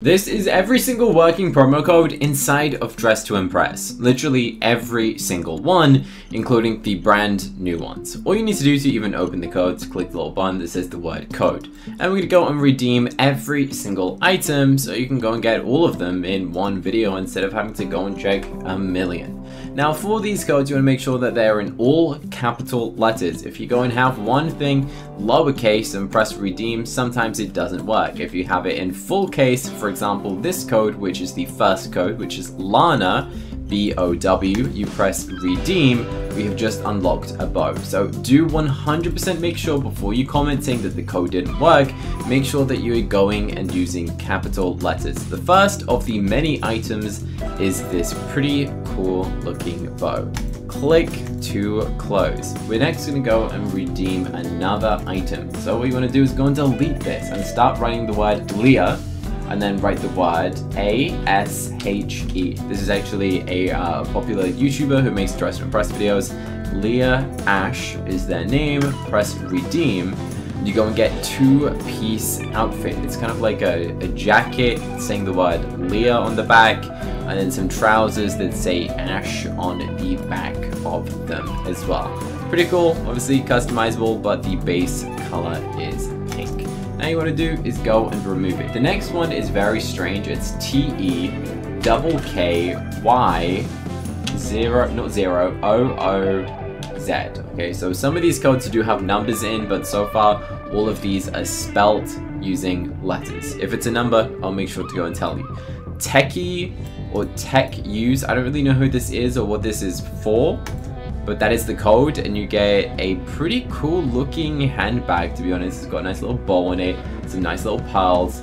This is every single working promo code inside of Dress to Impress. Literally every single one, including the brand new ones. All you need to do to even open the codes, click the little button that says the word code. And we're gonna go and redeem every single item so you can go and get all of them in one video instead of having to go and check a million. Now for these codes, you want to make sure that they're in all capital letters. If you go and have one thing lowercase and press redeem, sometimes it doesn't work. If you have it in full case, for example, this code, which is the first code, which is Lana, B-O-W, you press redeem, we have just unlocked a bow. So do 100% make sure before you comment saying that the code didn't work, make sure that you are going and using capital letters. The first of the many items is this pretty cool looking bow. Click to close. We're next going to go and redeem another item. So what you want to do is go and delete this and start writing the word Leah and then write the word A-S-H-E. This is actually a uh, popular YouTuber who makes dress and impress videos. Leah Ashe is their name. Press redeem. You go and get two-piece outfit. It's kind of like a, a jacket saying the word Leah on the back, and then some trousers that say Ash on the back of them as well. Pretty cool, obviously customizable, but the base color is pink. now you want to do is go and remove it. The next one is very strange. It's T-E double K Y zero, not zero, O O Z. Okay, so some of these codes do have numbers in, but so far all of these are spelt using letters. If it's a number, I'll make sure to go and tell you. Techie or tech use, I don't really know who this is or what this is for, but that is the code, and you get a pretty cool looking handbag, to be honest. It's got a nice little bow on it, some nice little pearls.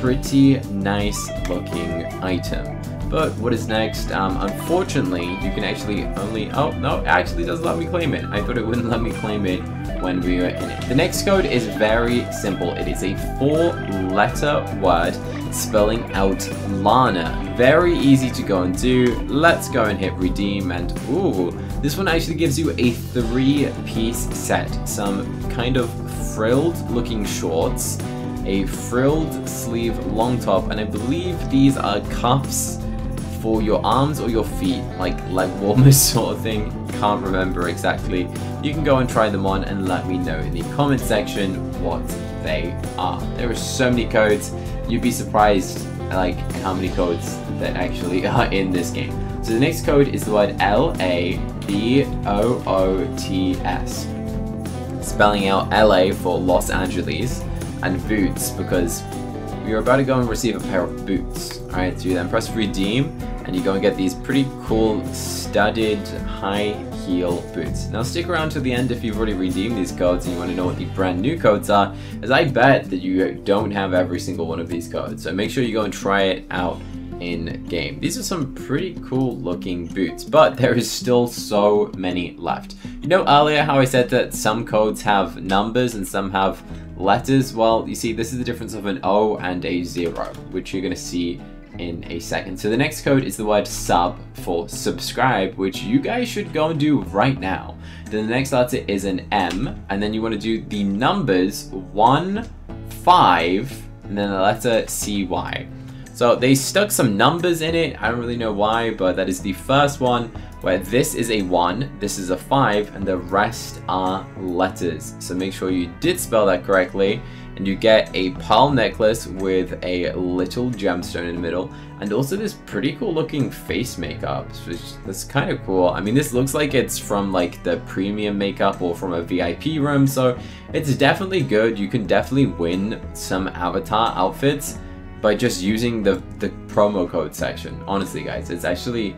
Pretty nice looking item. But what is next? Um, unfortunately, you can actually only... Oh, no, actually does let me claim it. I thought it wouldn't let me claim it when we were in it. The next code is very simple. It is a four-letter word spelling out Lana. Very easy to go and do. Let's go and hit redeem and ooh, this one actually gives you a three-piece set. Some kind of frilled looking shorts, a frilled sleeve long top, and I believe these are cuffs for your arms or your feet, like leg warmers sort of thing. Can't remember exactly. You can go and try them on and let me know in the comment section what they are. There are so many codes, you'd be surprised like how many codes that actually are in this game. So the next code is the word L-A-B-O-O-T-S. Spelling out LA for Los Angeles and boots because you're about to go and receive a pair of boots. Alright, so you then press redeem and you go and get these pretty cool studded high heel boots. Now stick around to the end if you've already redeemed these codes and you want to know what the brand new codes are, as I bet that you don't have every single one of these codes. So make sure you go and try it out in game. These are some pretty cool looking boots, but there is still so many left. You know earlier how I said that some codes have numbers and some have letters? Well, you see, this is the difference of an O and a zero, which you're going to see in a second. So the next code is the word sub for subscribe, which you guys should go and do right now. Then the next letter is an M, and then you want to do the numbers 1, 5, and then the letter CY. So they stuck some numbers in it, I don't really know why, but that is the first one where this is a 1, this is a 5, and the rest are letters. So make sure you did spell that correctly, and you get a pearl necklace with a little gemstone in the middle, and also this pretty cool looking face makeup, which that's kind of cool. I mean, this looks like it's from like the premium makeup or from a VIP room, so it's definitely good. You can definitely win some avatar outfits by just using the, the promo code section. Honestly, guys, it's actually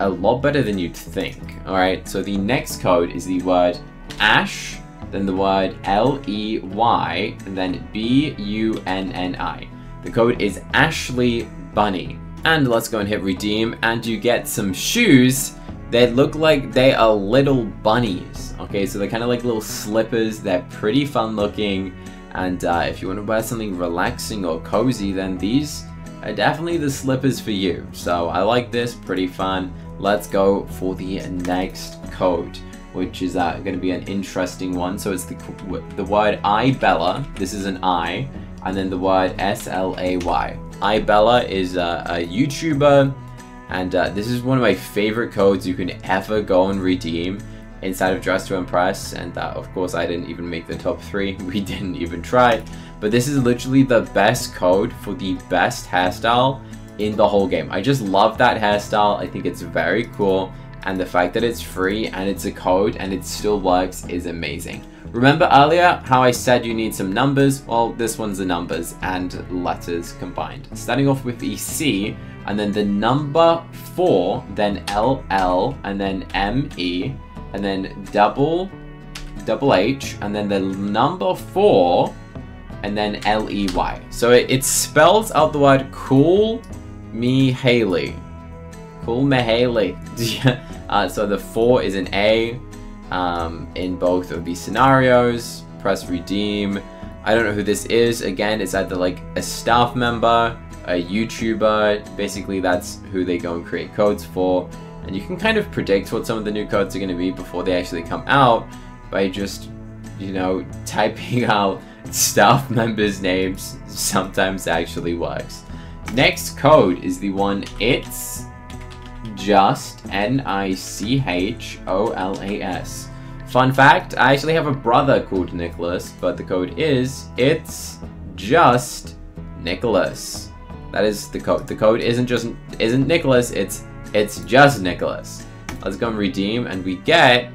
a lot better than you'd think. Alright, so the next code is the word Ash, then the word L-E-Y, and then B-U-N-N-I. The code is Ashley Bunny. And let's go and hit redeem, and you get some shoes that look like they are little bunnies. Okay, so they're kind of like little slippers. They're pretty fun looking. And uh, if you want to wear something relaxing or cozy, then these are definitely the slippers for you. So I like this, pretty fun. Let's go for the next code, which is uh, going to be an interesting one. So it's the, the word I, Bella. This is an I. And then the word S-L-A-Y. iBella is uh, a YouTuber, and uh, this is one of my favorite codes you can ever go and redeem inside of Dress to Impress, and uh, of course I didn't even make the top 3, we didn't even try, but this is literally the best code for the best hairstyle in the whole game. I just love that hairstyle, I think it's very cool, and the fact that it's free and it's a code and it still works is amazing. Remember earlier how I said you need some numbers? Well, this one's the numbers and letters combined. Starting off with EC, and then the number 4, then LL, and then ME, and then double, double H, and then the number 4, and then L-E-Y. So it, it spells out the word cool me Haley. Cool me Haley. uh, so the 4 is an A, um, in both of these scenarios. Press redeem. I don't know who this is. Again, it's either like a staff member, a YouTuber. Basically, that's who they go and create codes for. And you can kind of predict what some of the new codes are going to be before they actually come out by just, you know, typing out staff members' names. Sometimes actually works. Next code is the one it's just N-I-C-H-O-L-A-S. Fun fact, I actually have a brother called Nicholas, but the code is, it's just Nicholas. That is the code. The code isn't just, isn't Nicholas, it's, it's just Nicholas. Let's go and redeem, and we get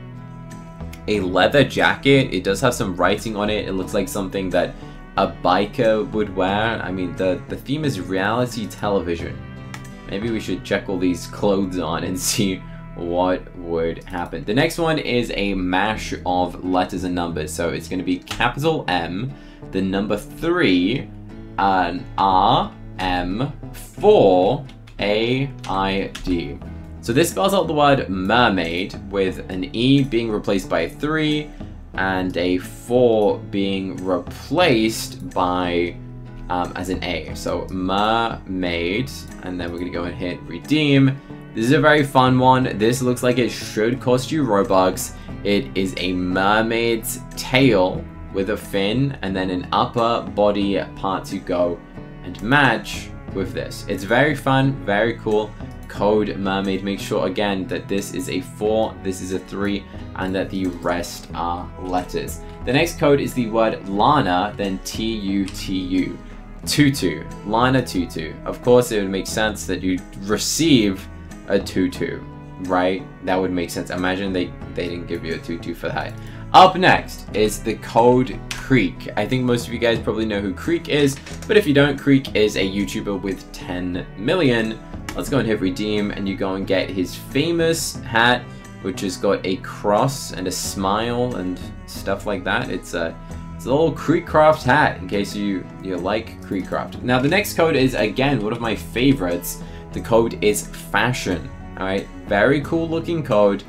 a leather jacket. It does have some writing on it. It looks like something that a biker would wear. I mean, the, the theme is reality television. Maybe we should check all these clothes on and see what would happen. The next one is a mash of letters and numbers. So it's going to be capital M, the number 3, an R, M, 4, A, I, D. So this spells out the word mermaid with an E being replaced by a 3 and a 4 being replaced by um, as an A. So mermaid, and then we're gonna go and hit redeem. This is a very fun one. This looks like it should cost you Robux. It is a mermaid's tail with a fin and then an upper body part to go and match with this. It's very fun, very cool. Code mermaid. Make sure again that this is a 4, this is a 3, and that the rest are letters. The next code is the word Lana, then T-U-T-U. Tutu, Lana Tutu. Of course, it would make sense that you receive a tutu, right? That would make sense. Imagine they, they didn't give you a tutu for that. Up next is the code Kreek. I think most of you guys probably know who Kreek is, but if you don't, Kreek is a YouTuber with 10 million. Let's go and hit redeem, and you go and get his famous hat, which has got a cross and a smile and stuff like that. It's a it's a little KreekCraft hat, in case you, you like KreekCraft. Now, the next code is, again, one of my favorites. The code is Fashion. Alright, very cool looking code.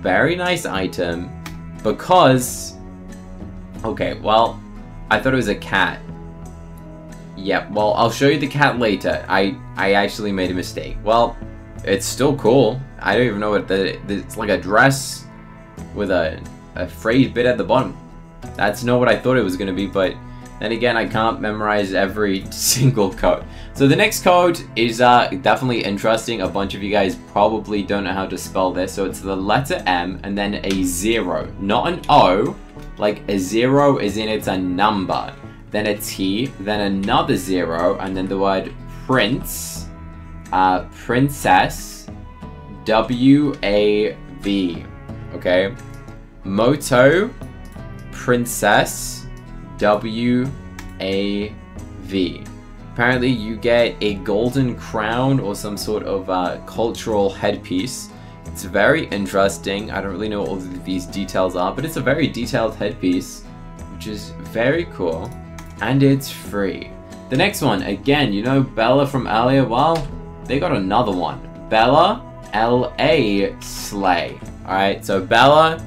Very nice item. Because... Okay, well, I thought it was a cat. Yeah, well, I'll show you the cat later. I, I actually made a mistake. Well, it's still cool. I don't even know what the... It's like a dress with a, a frayed bit at the bottom. That's not what I thought it was going to be, but then again, I can't memorize every single code. So the next code is uh, definitely interesting. A bunch of you guys probably don't know how to spell this. So it's the letter M and then a zero, not an O. Like a zero is in it's a number. Then a T, then another zero, and then the word prince, uh, princess, W-A-V, okay? Moto, Princess W A V. Apparently, you get a golden crown or some sort of uh, cultural headpiece. It's very interesting. I don't really know what all these details are, but it's a very detailed headpiece, which is very cool. And it's free. The next one, again, you know Bella from earlier? Well, they got another one. Bella L.A. Slay. Alright, so Bella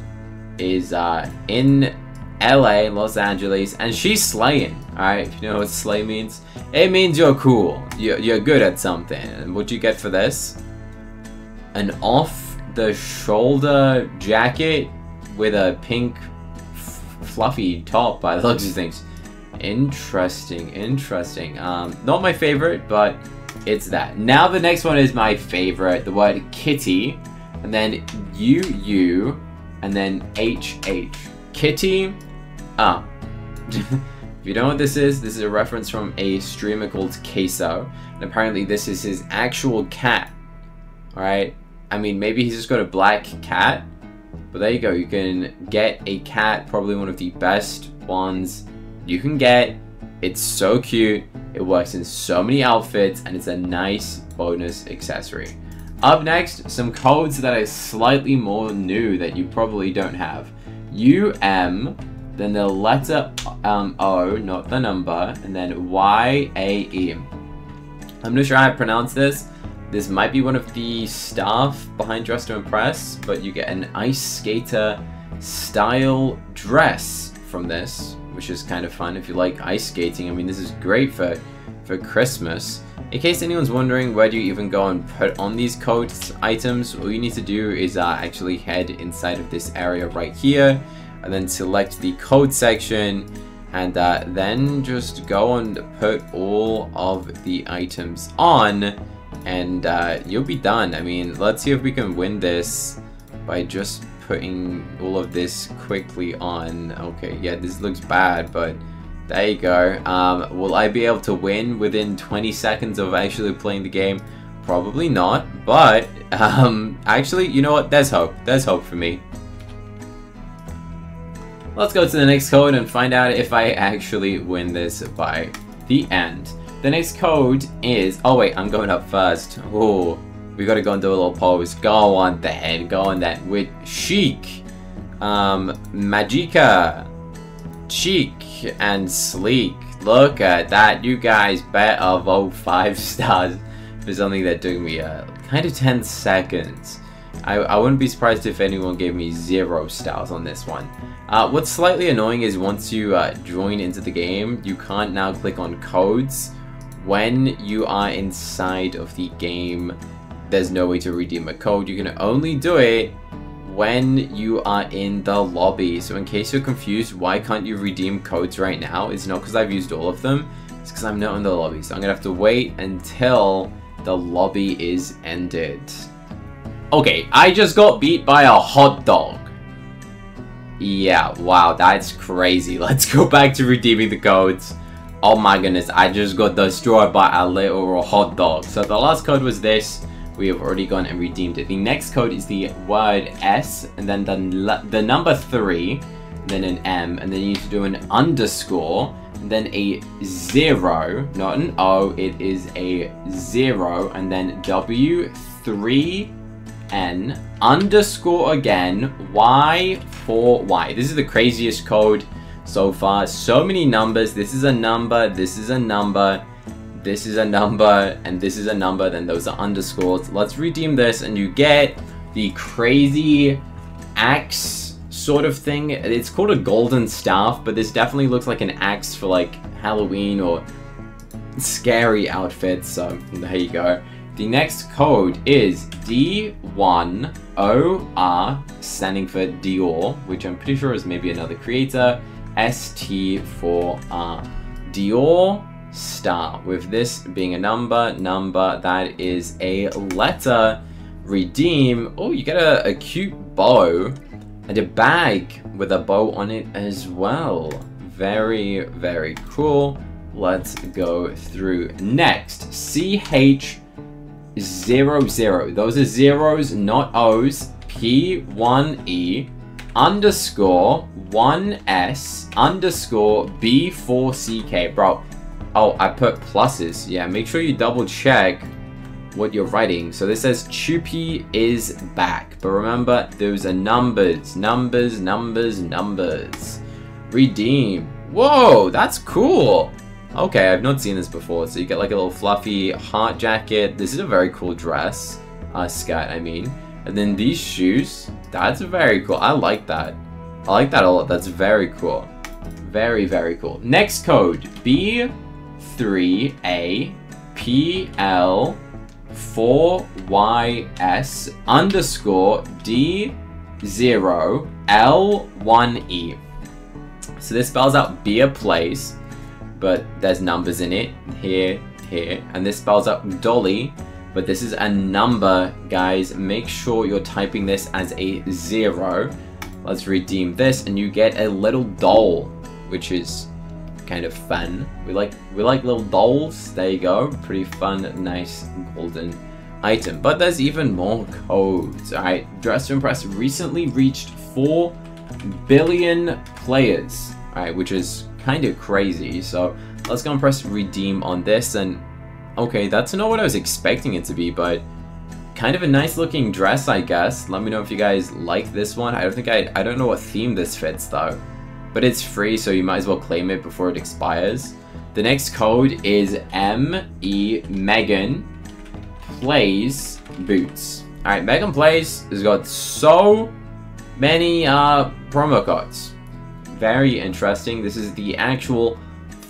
is uh, in LA, Los Angeles, and she's slaying. Alright, if you know what slay means. It means you're cool. You're, you're good at something. And what you get for this? An off-the-shoulder jacket with a pink fluffy top by the looks of things. Interesting, interesting. Um, not my favorite, but it's that. Now the next one is my favorite, the word kitty, and then UU, and then HH. Kitty, ah. if you don't know what this is, this is a reference from a streamer called Queso, and apparently this is his actual cat. Alright? I mean, maybe he's just got a black cat, but there you go, you can get a cat, probably one of the best ones you can get. It's so cute, it works in so many outfits, and it's a nice bonus accessory. Up next, some codes that are slightly more new that you probably don't have. UM, then the letter um, O, not the number, and then Y-A-E. I'm not sure how to pronounce this. This might be one of the staff behind Dress to Impress, but you get an ice skater style dress from this, which is kind of fun if you like ice skating. I mean, this is great for, for Christmas. In case anyone's wondering where do you even go and put on these codes items, all you need to do is uh, actually head inside of this area right here, and then select the code section, and uh, then just go and put all of the items on, and uh, you'll be done. I mean, let's see if we can win this by just putting all of this quickly on. Okay, yeah, this looks bad, but there you go. Um, will I be able to win within 20 seconds of actually playing the game? Probably not, but um, actually, you know what? There's hope. There's hope for me. Let's go to the next code and find out if I actually win this by the end. The next code is... Oh wait, I'm going up first. Oh, we gotta go and do a little pose. Go on then, go on that With Chic, um, Magica, Cheek, and Sleek. Look at that. You guys better vote 5 stars for something that took me uh, kind of 10 seconds. I, I wouldn't be surprised if anyone gave me 0 stars on this one. Uh, what's slightly annoying is once you uh, join into the game, you can't now click on codes when you are inside of the game, there's no way to redeem a code. You can only do it when you are in the lobby. So in case you're confused, why can't you redeem codes right now? It's not because I've used all of them. It's because I'm not in the lobby. So I'm going to have to wait until the lobby is ended. Okay, I just got beat by a hot dog. Yeah, wow, that's crazy. Let's go back to redeeming the codes. Oh my goodness, I just got destroyed by a little hot dog. So the last code was this. We have already gone and redeemed it. The next code is the word S, and then the, the number 3, then an M, and then you need to do an underscore, and then a 0, not an O, it is a 0, and then W3, N, underscore again, Y, 4, Y. This is the craziest code so far. So many numbers. This is a number, this is a number, this is a number, and this is a number, then those are underscores. Let's redeem this, and you get the crazy axe sort of thing. It's called a golden staff, but this definitely looks like an axe for like Halloween or scary outfits, so there you go. The next code is D1OR, standing for Dior, which I'm pretty sure is maybe another creator. ST for uh, Dior star. With this being a number, number, that is a letter. Redeem. Oh, you get a, a cute bow and a bag with a bow on it as well. Very, very cool. Let's go through. Next, CH00. Those are zeros, not O's. P1E underscore 1S underscore B4CK. Bro, oh, I put pluses. Yeah, make sure you double check what you're writing. So this says Chupi is back. But remember, those are numbers. Numbers, numbers, numbers. Redeem. Whoa, that's cool. Okay, I've not seen this before. So you get like a little fluffy heart jacket. This is a very cool dress. Uh, skirt, I mean. And then these shoes. That's very cool. I like that. I like that a lot. That's very cool. Very, very cool. Next code. B3APL4YS underscore D0L1E. So this spells out beer place. but there's numbers in it. Here, here. And this spells out Dolly, but this is a number, guys. Make sure you're typing this as a zero. Let's redeem this, and you get a little doll, which is kind of fun. We like we like little dolls. There you go. Pretty fun, nice golden item. But there's even more codes. Alright, Dress to Impress recently reached 4 billion players. Alright, which is kind of crazy. So let's go and press redeem on this. And okay, that's not what I was expecting it to be, but kind of a nice looking dress, I guess. Let me know if you guys like this one. I don't think I, I don't know what theme this fits though. But it's free, so you might as well claim it before it expires. The next code is M-E Megan Plays Boots. Alright, Megan Plays has got so many uh, promo codes. Very interesting. This is the actual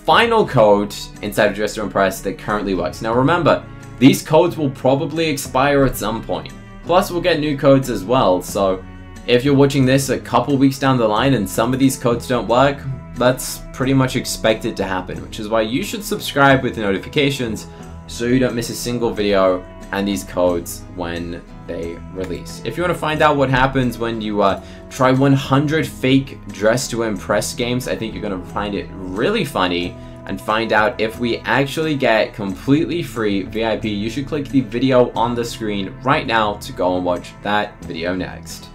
final code inside of Dress to Impress that currently works. Now remember, these codes will probably expire at some point. Plus we'll get new codes as well, so if you're watching this a couple weeks down the line and some of these codes don't work, that's pretty much expected to happen, which is why you should subscribe with notifications so you don't miss a single video and these codes when they release. If you want to find out what happens when you uh, try 100 fake Dress to Impress games, I think you're going to find it really funny and find out if we actually get completely free VIP, you should click the video on the screen right now to go and watch that video next.